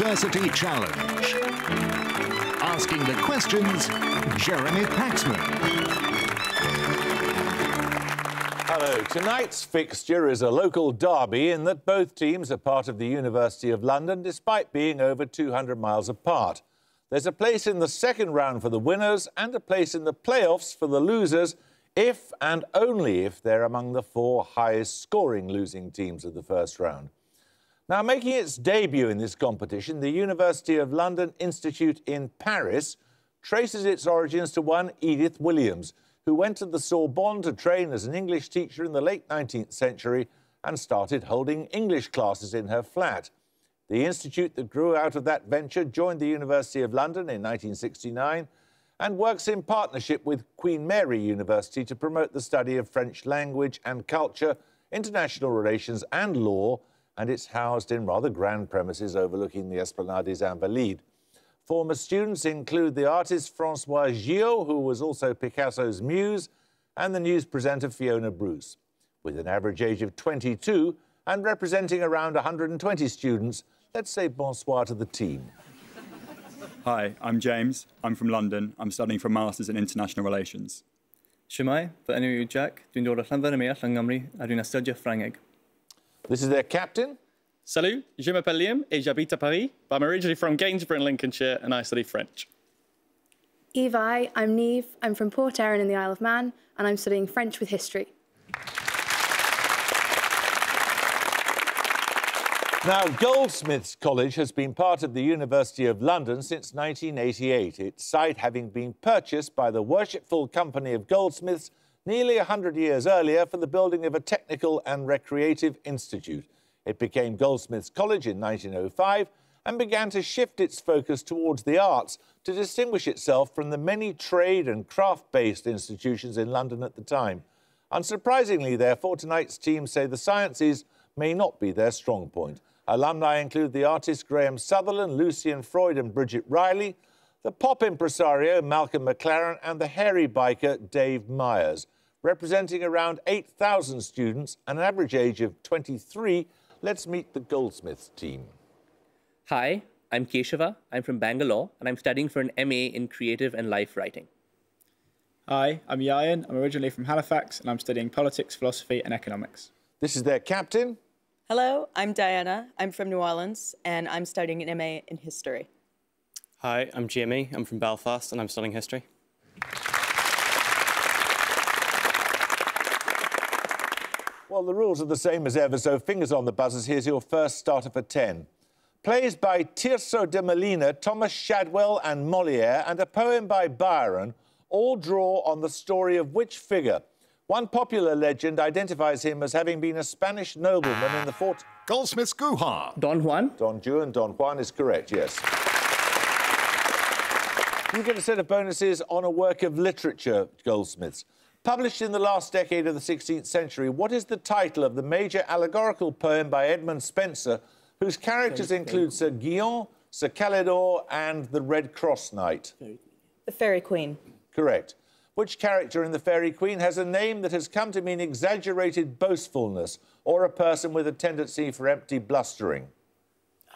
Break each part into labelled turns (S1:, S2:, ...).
S1: University Challenge. Asking the questions, Jeremy Paxman.
S2: Hello. Tonight's fixture is a local derby in that both teams are part of the University of London despite being over 200 miles apart. There's a place in the second round for the winners and a place in the playoffs for the losers if and only if they're among the four highest scoring losing teams of the first round. Now, making its debut in this competition, the University of London Institute in Paris traces its origins to one Edith Williams, who went to the Sorbonne to train as an English teacher in the late 19th century and started holding English classes in her flat. The institute that grew out of that venture joined the University of London in 1969 and works in partnership with Queen Mary University to promote the study of French language and culture, international relations and law, and it's housed in rather grand premises overlooking the Esplanade des Invalides. Former students include the artist Françoise Gilot, who was also Picasso's muse, and the news presenter Fiona Bruce. With an average age of 22 and representing around 120 students, let's say bonsoir to the team.
S3: Hi, I'm James. I'm from London. I'm studying for a Masters in International Relations.
S4: Shemai, fy enw yw Jack. Dwi'n dod o Llanfair ym Muallt yng Nghymru a dwi'n astudio Ffrangeg.
S2: This is their captain.
S5: Salut, je m'appelle Liam et j'habite à Paris, but I'm originally from Gainsborough in Lincolnshire and I study French.
S6: Evi, I'm Neve. I'm from Port Erin in the Isle of Man and I'm studying French with history.
S2: Now, Goldsmiths College has been part of the University of London since 1988, its site having been purchased by the Worshipful Company of Goldsmiths nearly 100 years earlier for the building of a technical and recreative institute. It became Goldsmiths College in 1905 and began to shift its focus towards the arts to distinguish itself from the many trade and craft-based institutions in London at the time. Unsurprisingly, therefore, tonight's team say the sciences may not be their strong point. Alumni include the artists Graham Sutherland, Lucian Freud and Bridget Riley, the pop impresario Malcolm McLaren and the hairy biker Dave Myers. Representing around 8,000 students and an average age of 23, let's meet the Goldsmiths team.
S7: Hi, I'm Keshava. I'm from Bangalore and I'm studying for an MA in Creative and Life Writing.
S8: Hi, I'm Yayan. I'm originally from Halifax and I'm studying politics, philosophy and economics.
S2: This is their captain,
S9: Hello, I'm Diana. I'm from New Orleans and I'm studying an MA in history.
S10: Hi, I'm Jamie. I'm from Belfast and I'm studying history.
S2: Well, the rules are the same as ever, so fingers on the buzzers. Here's your first starter for 10. Plays by Tirso de Molina, Thomas Shadwell, and Moliere, and a poem by Byron all draw on the story of which figure? One popular legend identifies him as having been a Spanish nobleman in the fort.
S1: Goldsmiths Guha.
S7: Don Juan?
S2: Don Juan, Don Juan is correct, yes. You get a set of bonuses on a work of literature, Goldsmiths. Published in the last decade of the 16th century, what is the title of the major allegorical poem by Edmund Spenser, whose characters include Sir Guyon, Sir Calidore, and the Red Cross Knight?
S9: The Faerie Queene.
S2: Correct. Which character in The Faerie Queene has a name that has come to mean exaggerated boastfulness or a person with a tendency for empty blustering?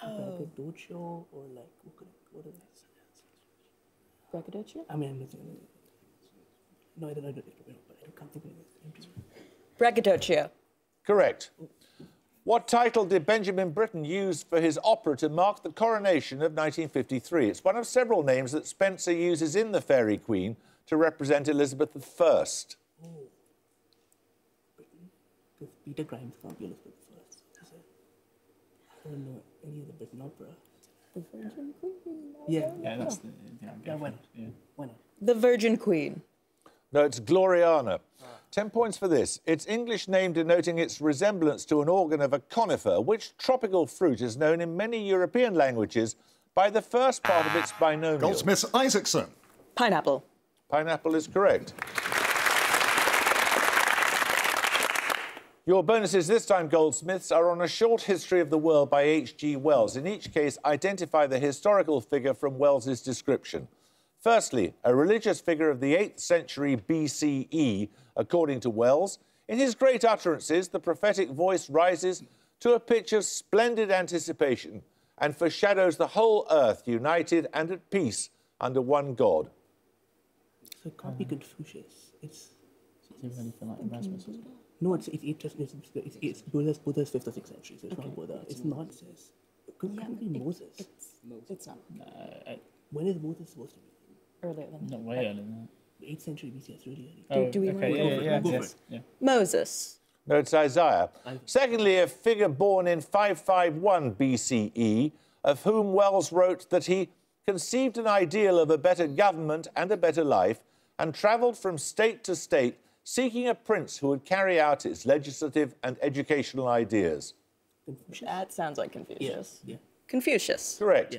S11: Oh. or like, what, could, what is
S9: Braggadocio?
S11: I mean, no, I don't know, but I can't think of it.
S9: Braggadocio.
S2: Correct. What title did Benjamin Britten use for his opera to mark the coronation of 1953? It's one of several names that Spenser uses in The Faerie Queene to represent Elizabeth I.
S11: Oh. Because Peter Grimes can't be Elizabeth I. I don't know any of the Britten opera.
S9: The Virgin Queen.
S11: Yeah.
S8: Yeah, that's the. Yeah,
S11: Yeah, why not?
S8: Yeah.
S11: Why not?
S9: The Virgin Queen.
S2: No, it's Gloriana. Ten points for this. Its English name denoting its resemblance to an organ of a conifer, which tropical fruit is known in many European languages by the first part of its binomial.
S1: Goldsmiths Isaacson.
S9: Pineapple.
S2: Pineapple is correct. Your bonuses this time, Goldsmiths, are on a short history of the world by H.G. Wells. In each case, identify the historical figure from Wells's description. Firstly, a religious figure of the 8th century BCE, according to Wells. In his great utterances, the prophetic voice rises to a pitch of splendid anticipation, and foreshadows the whole earth united and at peace under one God?
S11: So it can't be Confucius. It's
S8: Seems anything like Erasmus, isn't it?
S11: no, it's it's it's, it's, it's, it's Buddha's Buddha's fifth or sixth century. So it's not Buddha. It's not. It could, could it be Moses?
S9: It's not
S11: When is Moses supposed to be?
S9: Earlier than
S8: Not way earlier than
S11: The eighth century BC. That's really early.
S8: that. Oh,
S9: do we
S8: okay,
S9: wanna
S8: yeah, yeah, yeah, yes, yeah.
S9: Moses.
S2: No, it's Isaiah. Secondly, a figure born in 551 BCE, of whom Wells wrote that he conceived an ideal of a better government and a better life, and travelled from state to state seeking a prince who would carry out its legislative and educational ideas.
S11: Confucius.
S9: That sounds like Confucius.
S11: Yeah.
S9: Confucius.
S2: Correct.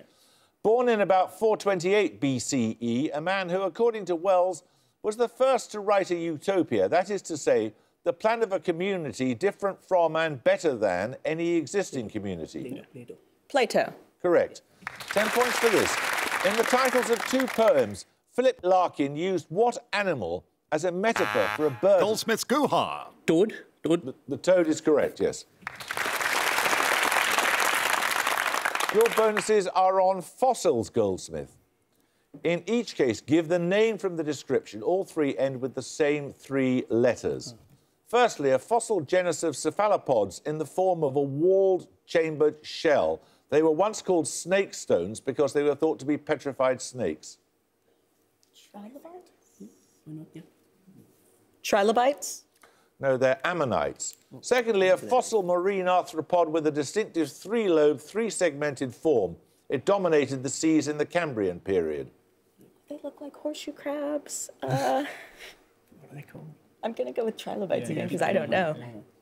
S2: Born in about 428 BCE, a man who, according to Wells, was the first to write a utopia, that is to say, the plan of a community different from and better than any existing community.
S11: Plato. Plato.
S9: Plato.
S2: Correct. 10 points for this. In the titles of two poems, Philip Larkin used what animal as a metaphor for a bird?
S1: Goldsmith's Guha.
S7: Toad. Toad.
S2: The toad is correct, yes. Your bonuses are on fossils, Goldsmith. In each case, give the name from the description. All three end with the same three letters. Firstly, a fossil genus of cephalopods in the form of a walled chambered shell. They were once called snake stones because they were thought to be petrified snakes.
S11: Why not? Yeah.
S9: Trilobites.
S2: No, they're ammonites. Secondly, a fossil marine arthropod with a distinctive three lobed, three segmented form. It dominated the seas in the Cambrian period.
S9: They look like horseshoe crabs. Uh,
S11: What are they called?
S9: I'm going to go with trilobites again because I don't know.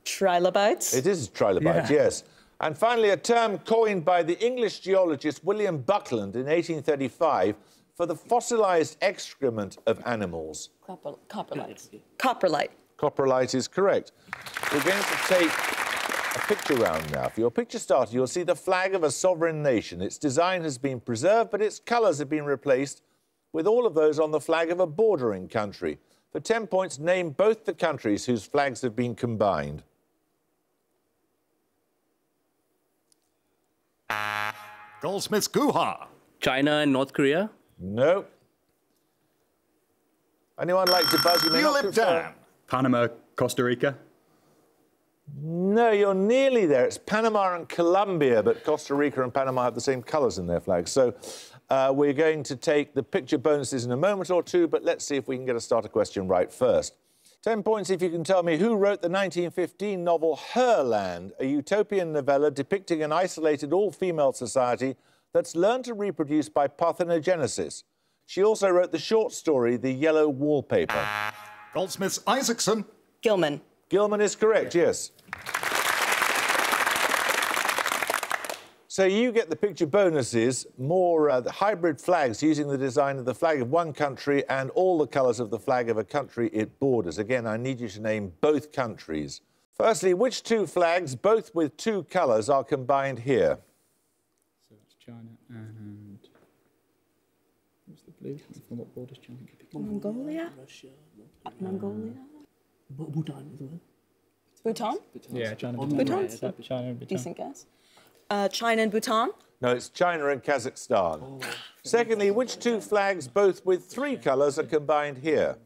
S9: Trilobites.
S2: It is trilobite, yes. And finally, a term coined by the English geologist William Buckland in 1835 for the fossilized excrement of animals.
S9: Copper, coprolites. Coprolite.
S2: Coprolite is correct. We're going to take a picture round now. For your picture starter, you'll see the flag of a sovereign nation. Its design has been preserved, but its colours have been replaced with all of those on the flag of a bordering country. For 10 points, name both the countries whose flags have been combined.
S1: Goldsmith's Guha.
S7: China and North Korea.
S2: No. Anyone like to buzz? You may not
S1: Tulip
S2: confer.
S1: Dan.
S3: Panama, Costa Rica.
S2: No, you're nearly there. It's Panama and Colombia, but Costa Rica and Panama have the same colours in their flags. So uh, we're going to take the picture bonuses in a moment or two, but let's see if we can get a starter question right first. 10 points if you can tell me who wrote the 1915 novel Herland, a utopian novella depicting an isolated all female society that's learned to reproduce by parthenogenesis. She also wrote the short story The Yellow Wallpaper.
S1: Goldsmith's Isaacson.
S9: Gilman.
S2: Gilman is correct, yes. So you get the picture bonuses, more uh, the hybrid flags using the design of the flag of one country and all the colours of the flag of a country it borders. Again, I need you to name both countries. Firstly, which two flags, both with two colours, are combined here?
S8: So that's China and. What's the blue? From what borders China?
S9: Mongolia?
S11: Russia.
S9: Mongolia?
S11: Bu- Bhutan as well.
S9: Bhutan?
S8: Yeah, China.
S9: Bhutan?
S8: Is that China and Bhutan?
S9: Decent guess. Uh, China and Bhutan?
S2: No, it's China and Kazakhstan. Secondly, which two flags, both with three colours, are combined here?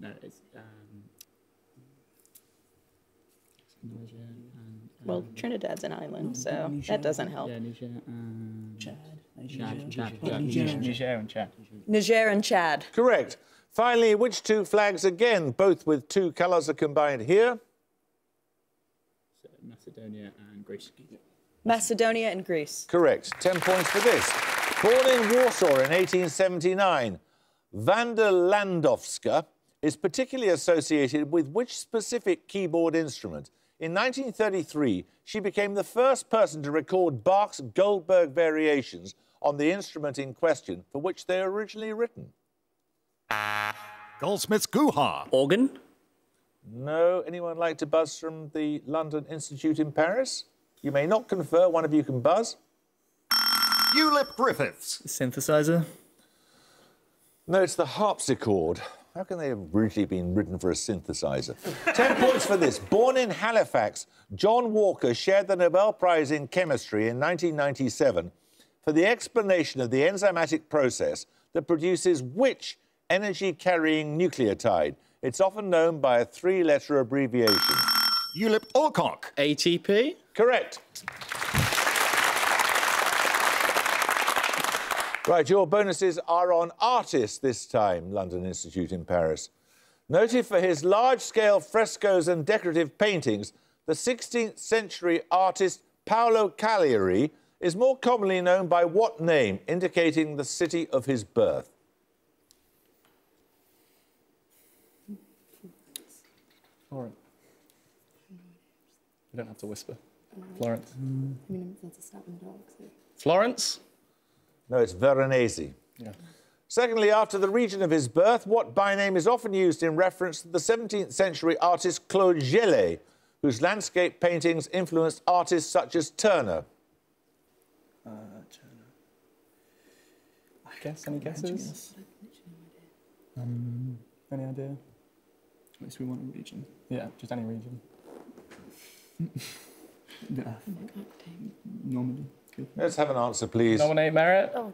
S8: No, it's um, Niger and.
S9: Well,
S8: um,
S9: Trinidad's an island, so that doesn't help.
S8: Yeah, Niger and.
S11: Chad.
S8: Chad, Chad,
S11: Niger.
S8: Niger, Niger and Chad.
S9: Niger and Chad.
S2: Correct. Finally, which two flags, again, both with two colours, are combined here?
S8: So Macedonia and Greece.
S9: Macedonia and Greece.
S2: Correct. 10 points for this. Born in Warsaw in 1879, Vanda Landowska is particularly associated with which specific keyboard instrument? In 1933, she became the first person to record Bach's Goldberg variations on the instrument in question for which they were originally written.
S1: Goldsmith's Guha.
S7: Organ.
S2: No? Anyone like to buzz from the London Institute in Paris? You may not confer, one of you can buzz.
S1: Ulip Griffiths.
S4: Synthesizer.
S2: No, it's the harpsichord. How can they have originally been written for a synthesizer? Ten points for this. Born in Halifax, John Walker shared the Nobel Prize in Chemistry in 1997 for the explanation of the enzymatic process that produces which energy carrying nucleotide? It's often known by a three letter abbreviation.
S1: Ulip Alcock.
S5: ATP?
S2: Correct. Right, your bonuses are on artists this time, London Institute in Paris. Noted for his large scale frescoes and decorative paintings, the 16th century artist Paolo Cagliari is more commonly known by what name, indicating the city of his birth?
S5: Florence. You don't have to whisper. Florence.
S6: I mean, that's a snapping dog, so.
S5: Florence?
S2: No, it's Veronese.
S5: Yeah.
S2: Secondly, after the region of his birth, what byname is often used in reference to the 17th century artist Claude Gelée, whose landscape paintings influenced artists such as Turner?
S5: Uh, Turner. I guess, any guesses? Um, any idea? At least we want a region. Yeah, just any region. yeah. Normandy. Good.
S2: Let's have an answer, please.
S5: Nominate Merit?
S6: Oh,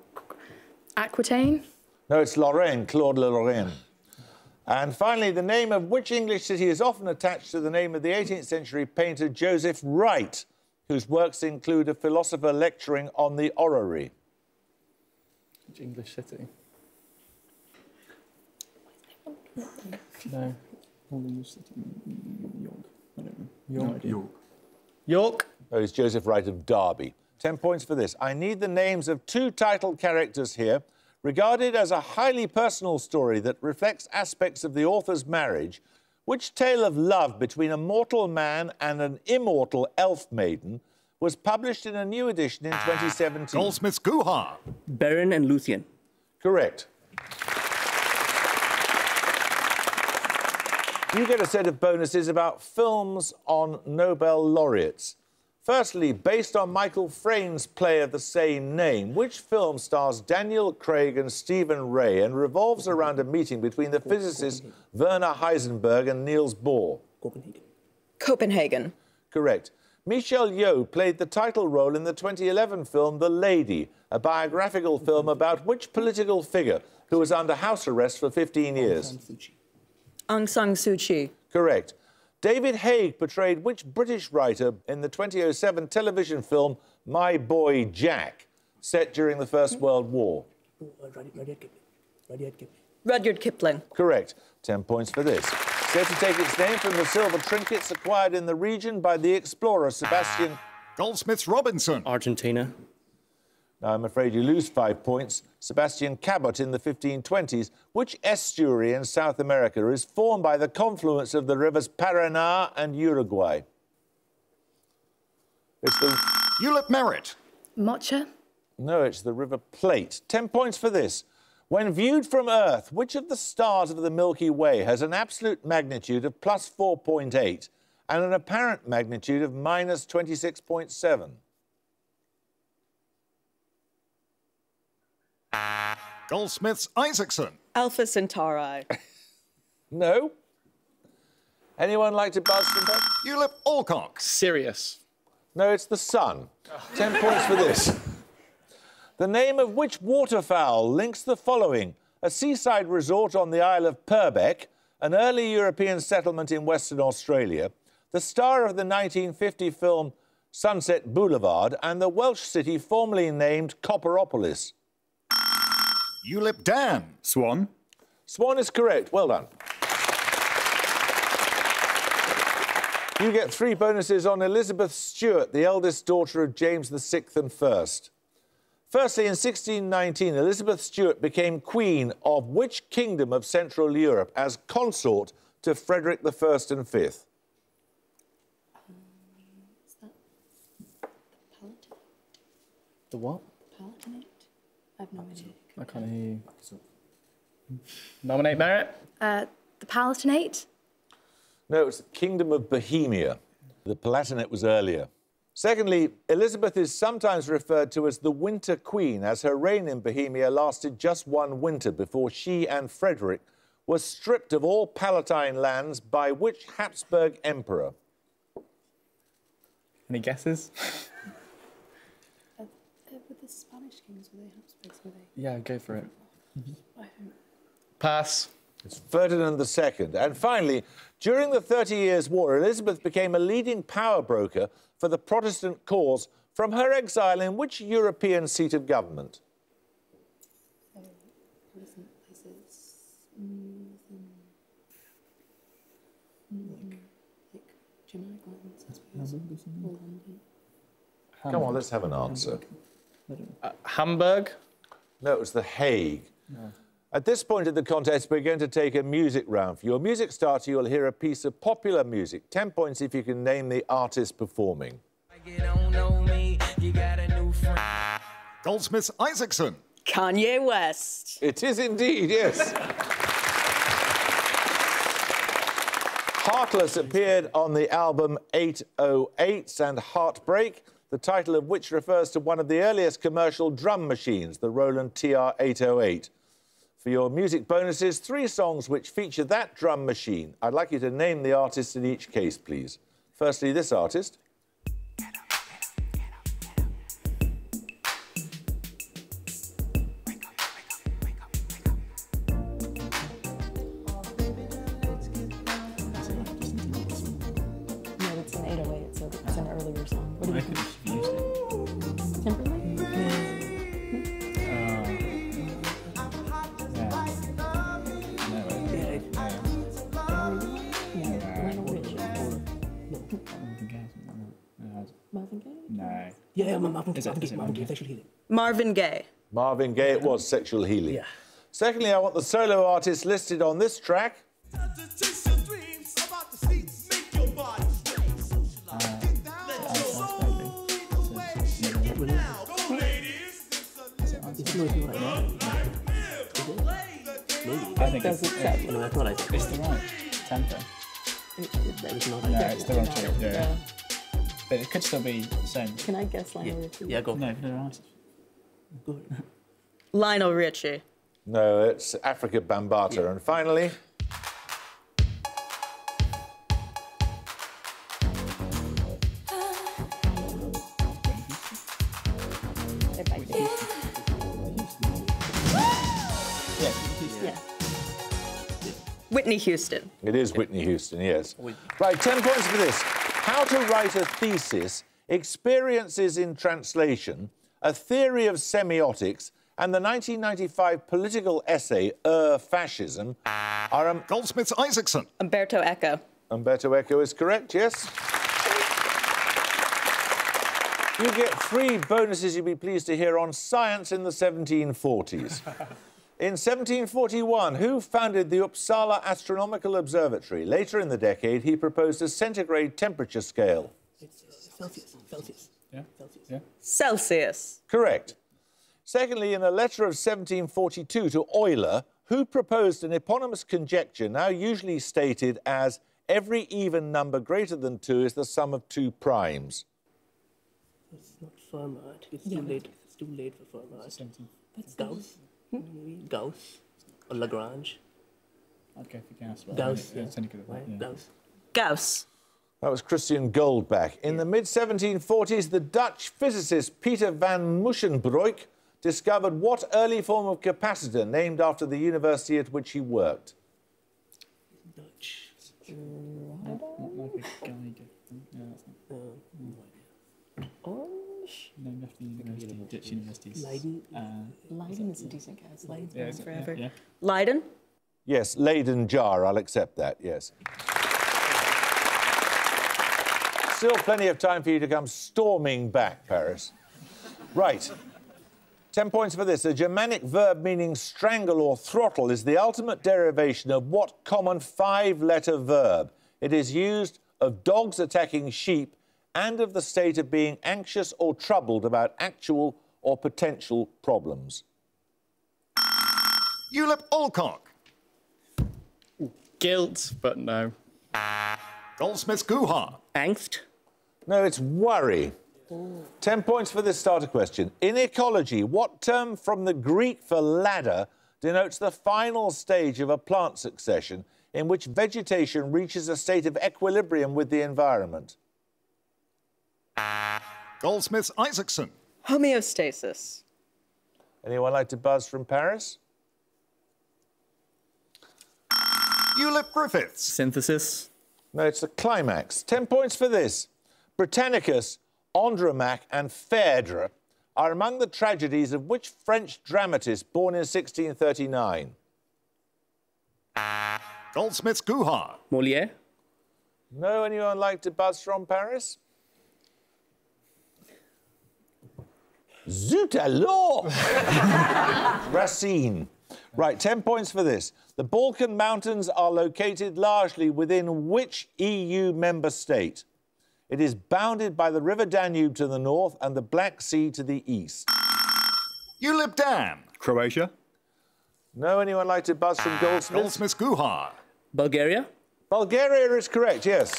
S6: Aquitaine.
S2: No, it's Lorraine, Claude Lorraine. And finally, the name of which English city is often attached to the name of the 18th century painter Joseph Wright, whose works include a philosopher lecturing on the orrery?
S5: Which English city? No. All English city. York. I don't know. York. York. York.
S2: Oh, it's Joseph Wright of Derby. Ten points for this. I need the names of two title characters here, regarded as a highly personal story that reflects aspects of the author's marriage. Which tale of love between a mortal man and an immortal elf maiden was published in a new edition in 2017?
S1: Goldsmith's Guha.
S7: Beren and Luthien.
S2: Correct. You get a set of bonuses about films on Nobel laureates. Firstly, based on Michael Frayn's play of the same name, which film stars Daniel Craig and Stephen Rea and revolves around a meeting between the physicists Werner Heisenberg and Niels Bohr?
S11: Copenhagen.
S9: Copenhagen.
S2: Correct. Michelle Yeoh played the title role in the 2011 film The Lady, a biographical film about which political figure who was under house arrest for 15 years?
S9: Aung San Suu Kyi.
S2: Correct. David Haig portrayed which British writer in the 2007 television film My Boy Jack, set during the First World War?
S11: Rudyard, Rudyard Kipling. Rudyard Kipling.
S9: Rudyard Kipling.
S2: Correct. 10 points for this. Said to take its name from the silver trinkets acquired in the region by the explorer Sebastian.
S1: Goldsmiths Robinson.
S10: Argentina.
S2: Now, I'm afraid you lose five points. Sebastian Cabot in the 1520s. Which estuary in South America is formed by the confluence of the rivers Paraná and Uruguay? It's the.
S1: Ulip Merritt.
S6: Mocha.
S2: No, it's the River Plate. Ten points for this. When viewed from Earth, which of the stars of the Milky Way has an absolute magnitude of plus 4.8 and an apparent magnitude of minus 26.7?
S1: Goldsmiths Isaacson.
S9: Alpha Centauri.
S2: No? Anyone like to buzz from back?
S1: Ulip Alcock.
S5: Sirius.
S2: No, it's the Sun. Ten points for this. The name of which waterfowl links the following? A seaside resort on the Isle of Purbeck, an early European settlement in Western Australia, the star of the 1950 film Sunset Boulevard, and the Welsh city formerly named Copperopolis.
S1: Ulip Dan.
S3: Swan.
S2: Swan is correct. Well done. You get three bonuses on Elizabeth Stuart, the eldest daughter of James VI and I. Firstly, in 1619, Elizabeth Stuart became Queen of which kingdom of Central Europe as consort to Frederick I and V?
S5: The what?
S6: Palatinate? I have no idea.
S5: I can't hear you. Nominate Merit?
S6: Uh, the Palatinate?
S2: No, it's the Kingdom of Bohemia. The Palatinate was earlier. Secondly, Elizabeth is sometimes referred to as the Winter Queen, as her reign in Bohemia lasted just one winter before she and Frederick were stripped of all Palatine lands by which Habsburg emperor?
S5: Any guesses?
S6: With the Spanish kings, were they Habsburgs? Were they?
S5: Yeah, go for it.
S6: I don't.
S5: Pass.
S2: It's Ferdinand II. And finally, during the Thirty Years' War, Elizabeth became a leading power broker for the Protestant cause from her exile in which European seat of government?
S6: So, listen, places. Northern. Northern. Like Germanic lands, I suppose. Or London.
S2: Come on, let's have an answer.
S5: Uh, Hamburg.
S2: No, it was The Hague. At this point in the contest, we're going to take a music round. For your music starter, you'll hear a piece of popular music. 10 points if you can name the artist performing.
S1: Goldsmiths Isaacson.
S9: Kanye West.
S2: It is indeed, yes. Heartless appeared on the album 808s and Heartbreak, the title of which refers to one of the earliest commercial drum machines, the Roland TR 808. For your music bonuses, three songs which feature that drum machine. I'd like you to name the artist in each case, please. Firstly, this artist.
S12: No.
S5: Yeah,
S11: yeah,
S5: Marvin Gaye, Is
S11: Marvin
S5: is
S11: Gaye, Marvin
S5: Marvin
S11: Gaye, sexual healing.
S9: Marvin Gaye.
S2: Marvin Gaye, it was Sexual Healing.
S11: Yeah.
S2: Secondly, I want the solo artist listed on this track.
S11: It's no, it's not like that. Is it? Maybe.
S5: I think it's,
S12: it sound-
S11: Anyway, that's what I
S5: it's the right tempo.
S12: It, it,
S11: That is not
S5: No,
S11: like
S5: it's the wrong tune. Yeah.
S12: Yeah.
S5: But it could still be the same.
S12: Can I guess Lionel
S11: Yeah,
S12: Richie?
S11: yeah, go.
S5: No, no artist.
S11: Go ahead.
S9: Lionel Richie.
S2: No, it's Afrika Bambaataa. And finally,
S12: If I can.
S5: Yeah.
S12: Yeah.
S9: Whitney Houston.
S2: it is Whitney Houston, yes. Right, 10 points for this. How to write a thesis, experiences in translation, a theory of semiotics, and the 1995 political essay, Er Fascism, are um,
S1: Goldsmiths Isaacson.
S9: Umberto Eco.
S2: Umberto Eco is correct, yes? You get three bonuses you'll be pleased to hear on science in the 1740s. In 1741, who founded the Uppsala Astronomical Observatory? Later in the decade, he proposed a centigrade temperature scale.
S11: It's it's Celsius. Celsius.
S5: Yeah.
S11: Celsius.
S5: Yeah.
S9: Celsius.
S2: Correct. Secondly, in a letter of 1742 to Euler, who proposed an eponymous conjecture now usually stated as every even number greater than 2 is the sum of two primes?
S11: It's not Fermat. It's
S12: Yeah,
S11: too late. It's too late for Fermat.
S5: 17.
S12: That's
S11: Gauss. Maybe Gauss or Lagrange.
S5: I'd go for Gauss. but
S11: Gauss.
S5: Yeah,
S11: Yeah.
S5: it's good that,
S11: Right.
S5: yeah.
S11: Gauss.
S9: Gauss.
S2: That was Christian Goldbach. In the mid 1740s, the Dutch physicist Peter van Musschenbroek discovered what early form of capacitor named after the university at which he worked?
S11: Dutch.
S5: Not like a Geiger. Yeah, that's not. Uh, hmm.
S12: Orange?
S5: Named after the university, Dutch universities.
S11: Leiden.
S5: Uh,
S12: Leiden is a decent guess. Leiden's
S5: yeah,
S12: been
S5: is
S12: forever.
S5: Yeah.
S9: Leiden.
S2: Yes, Leyden jar, I'll accept that, yes. Still plenty of time for you to come storming back, Paris. Right. 10 points for this. A Germanic verb meaning strangle or throttle is the ultimate derivation of what common five letter verb? It is used of dogs attacking sheep and of the state of being anxious or troubled about actual or potential problems.
S1: Ulip Alcock.
S5: Guilt, but no.
S1: Goldsmiths Guha.
S7: Angst.
S2: No, it's worry. 10 points for this starter question. In ecology, what term from the Greek for ladder denotes the final stage of a plant succession in which vegetation reaches a state of equilibrium with the environment?
S1: Goldsmiths Isaacson.
S9: Homeostasis.
S2: Anyone like to buzz from Paris?
S1: Ulip Griffiths.
S4: Synthesis.
S2: No, it's the climax. 10 points for this. Britannicus, Andromaque, and Phèdre are among the tragedies of which French dramatist born in 1639?
S1: Goldsmiths Guha.
S7: Molière.
S2: No, anyone like to buzz from Paris? Zut alors! Racine. Right, 10 points for this. The Balkan Mountains are located largely within which EU member state? It is bounded by the River Danube to the north and the Black Sea to the east.
S1: Ulip Dan.
S3: Croatia.
S2: No, anyone like to buzz from ah, Goldsmiths?
S1: Goldsmiths Guha.
S7: Bulgaria.
S2: Bulgaria is correct, yes.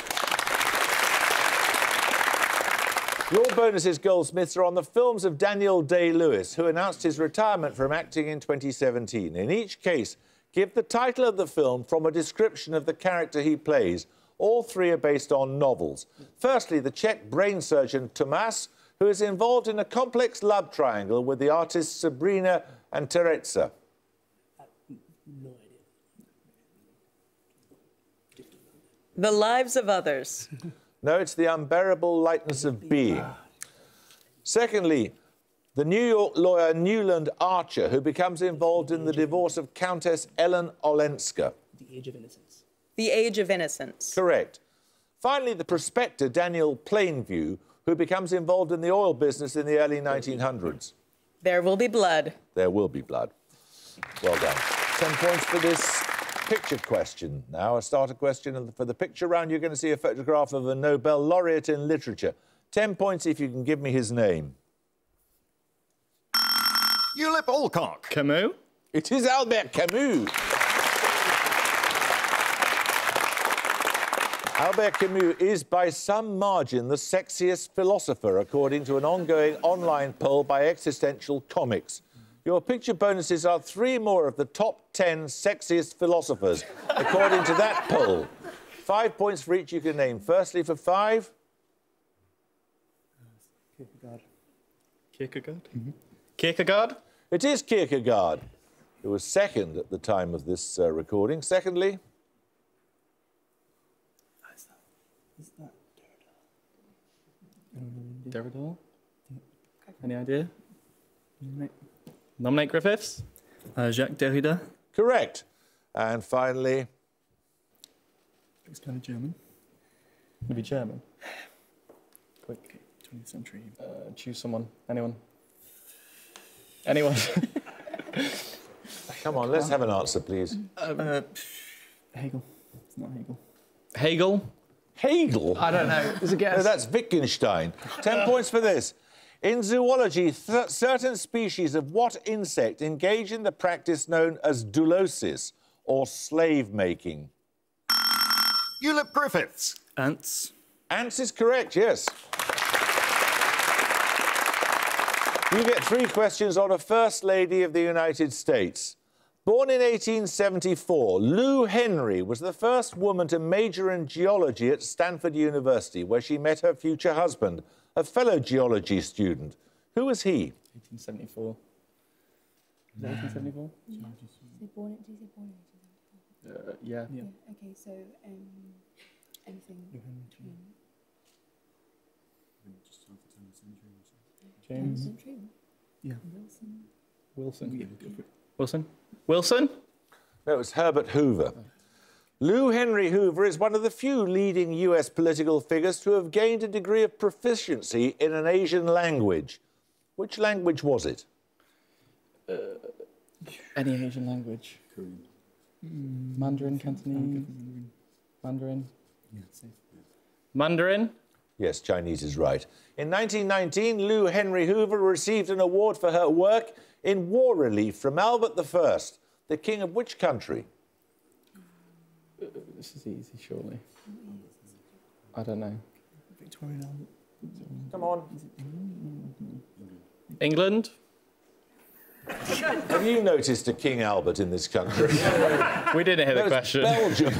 S2: Your bonuses, Goldsmiths, are on the films of Daniel Day Lewis, who announced his retirement from acting in 2017. In each case, give the title of the film from a description of the character he plays. All three are based on novels. Firstly, the Czech brain surgeon Tomas, who is involved in a complex love triangle with the artists Sabina and Teresa.
S11: No idea.
S9: The lives of others.
S2: No, it's the unbearable lightness of being. Secondly, the New York lawyer Newland Archer, who becomes involved in the divorce of Countess Ellen Olenska.
S11: The Age of Innocence.
S9: The Age of Innocence.
S2: Correct. Finally, the prospector Daniel Plainview, who becomes involved in the oil business in the early 1900s.
S9: There will be blood.
S2: There will be blood. Well done. 10 points for this picture question. Now, a starter question for the picture round. You're going to see a photograph of a Nobel laureate in literature. 10 points if you can give me his name.
S1: Ulip Alcock.
S4: Camus.
S2: It is Albert Camus. Albert Camus is by some margin the sexiest philosopher, according to an ongoing online poll by Existential Comics. Your picture bonuses are three more of the top 10 sexiest philosophers, according to that poll. Five points for each you can name. Firstly, for five,
S4: Kierkegaard. Kierkegaard? Mm-hmm. Kierkegaard?
S2: it is Kierkegaard, who was second at the time of this uh, recording. Secondly,
S4: Is that Derrida? Derrida? Any idea? Nominate, nominate Griffiths? Uh, Jacques Derrida.
S2: correct. And finally,
S4: It's kind of German. Maybe German. Quick. 20th century. Uh, choose someone. Anyone. Anyone.
S2: come on, let's have an answer, please.
S4: uh, Hegel. It's not Hegel. Hegel?
S2: Hegel?
S4: I don't know. It's a guess.
S2: No, that's Wittgenstein. Ten points for this. In zoology, th- certain species of what insect engage in the practice known as doulosis, or slave making?
S1: Ulip Griffiths.
S4: Ants.
S2: Ants is correct, yes. You get three questions on a First Lady of the United States. Born in 1874, Lou Henry was the first woman to major in geology at Stanford University, where she met her future husband, a fellow geology student. Who was he?
S4: 1874. Is that 1874?
S12: Say born, did you say born in 1874?
S4: Uh, yeah.
S12: Yeah. Okay, so um, anything between
S4: James.
S12: century?
S4: Yeah.
S12: Wilson.
S4: Wilson. Wilson? Wilson?
S2: No, it was Herbert Hoover. Lou Henry Hoover is one of the few leading US political figures to have gained a degree of proficiency in an Asian language. Which language was it?
S4: Uh, any Asian language. Korean. Mandarin, Cantonese. Mandarin. Mandarin?
S2: Yes, Chinese is right. In 1919, Lou Henry Hoover received an award for her work in war relief from Albert I, the king of which country?
S4: This is easy, surely. I don't know.
S11: Victorian Albert.
S2: Come on.
S4: England?
S2: Have you noticed a King Albert in this country?
S8: We didn't hear the
S2: No, it's
S8: question.
S2: Belgium.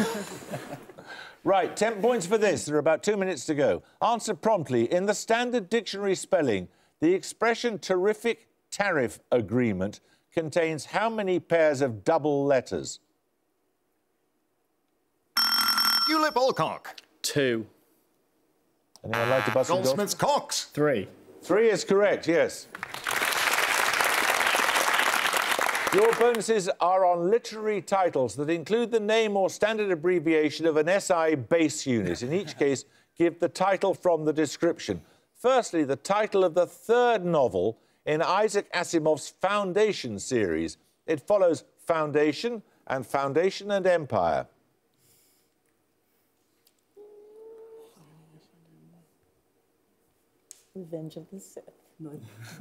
S2: right, 10 points for this. There are about two minutes to go. Answer promptly. In the standard dictionary spelling, the expression terrific tariff agreement contains how many pairs of double letters?
S1: Ulip Alcock.
S8: Two.
S2: Anyone like to bust some doors?
S1: Goldsmiths Cox.
S8: Three.
S2: Three is correct, yes. Your bonuses are on literary titles that include the name or standard abbreviation of an SI base unit. In each case, give the title from the description. Firstly, the title of the third novel in Isaac Asimov's Foundation series. It follows Foundation and Foundation and Empire.
S12: Revenge of the Sith.
S11: No, it's-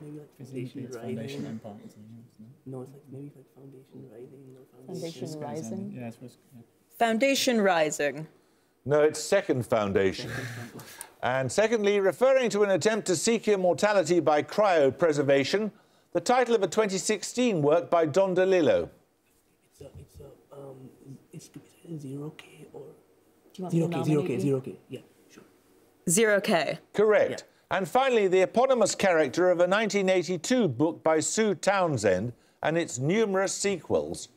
S11: maybe like Foundation
S5: it's
S11: Rising.
S5: Foundation Empire. isn't it?
S11: No, it's like maybe like Foundation Rising or
S12: Foundation
S5: It's
S12: Rising.
S5: Yeah, it's supposed yeah.
S9: Foundation Rising.
S2: No, it's Second Foundation. and secondly, referring to an attempt to seek immortality by cryopreservation, the title of a 2016 work by Don DeLillo.
S11: It's a, it's a, um, it's, it's zero K or
S12: Do you want me
S11: zero K, zero K, zero K. Yeah, sure.
S9: Zero K.
S2: Correct. And finally, the eponymous character of a 1982 book by Sue Townsend and its numerous sequels.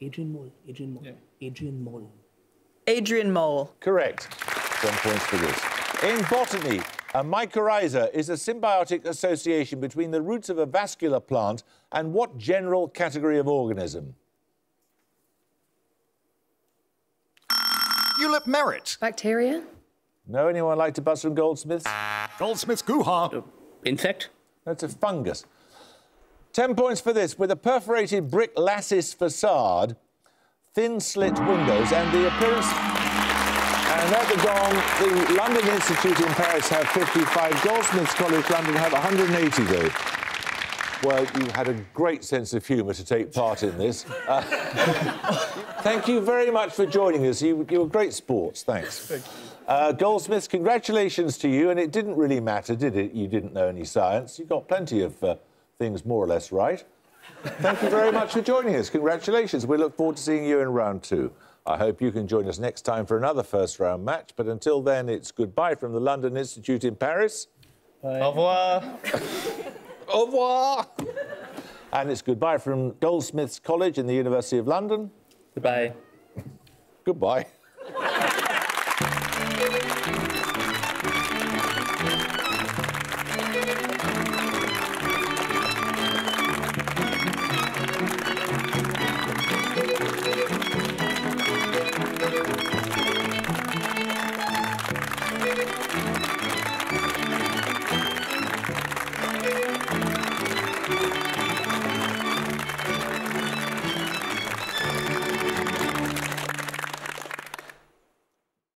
S11: Adrian Mole, Adrian Mole, Adrian Mole.
S9: Adrian Mole.
S2: Correct. One point for this. In botany, a mycorrhiza is a symbiotic association between the roots of a vascular plant and what general category of organism?
S1: Ulip Merit.
S6: Bacteria.
S2: No, anyone like to buzz from Goldsmiths?
S1: Goldsmiths Guha.
S7: Insect.
S2: That's a fungus. Ten points for this. With a perforated brick lattice facade, thin slit windows, and the appearance. And at the gong, the London Institute in Paris have 55. Goldsmiths College London have 180, though. Well, you had a great sense of humour to take part in this. Uh, thank you very much for joining us. You, you were great sports. Thanks. Thank you. Uh, Goldsmiths, congratulations to you. And it didn't really matter, did it? You didn't know any science. You got plenty of uh, things more or less right. Thank you very much for joining us. Congratulations. We look forward to seeing you in round two. I hope you can join us next time for another first round match. But until then, it's goodbye from the London Institute in Paris.
S4: Au revoir.
S2: Au revoir. And it's goodbye from Goldsmiths College in the University of London.
S7: Goodbye.
S2: Goodbye.